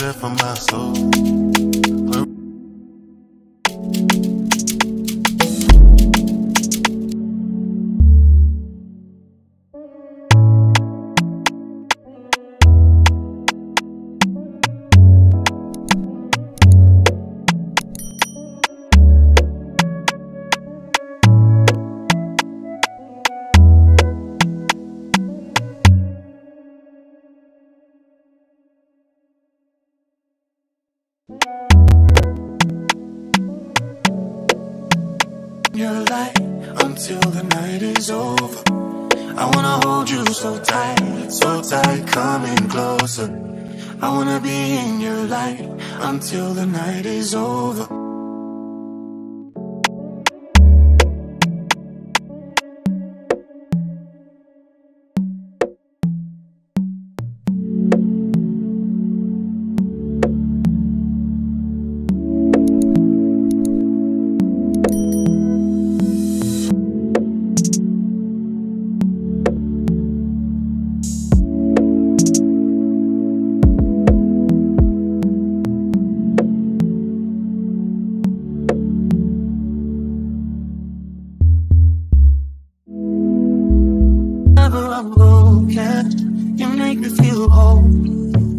good for my soul. Your light until the night is over. I wanna hold you so tight, so tight, coming closer. I wanna be in your light until the night is over. whenever I'm broken, you make me feel whole.